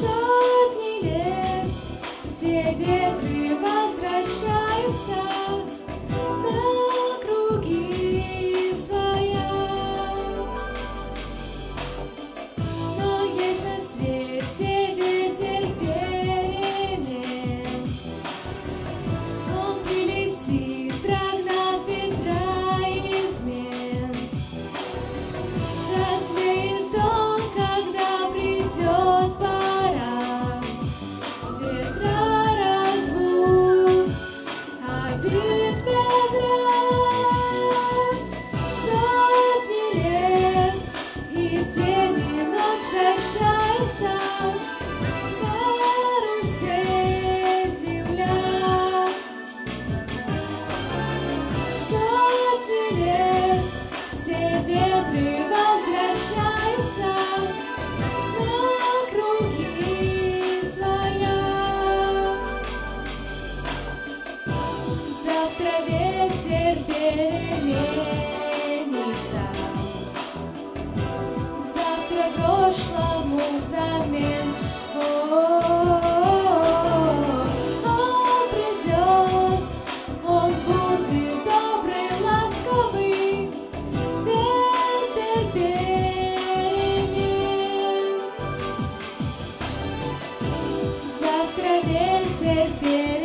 Сотни лет все ветры возвращаются. despierta.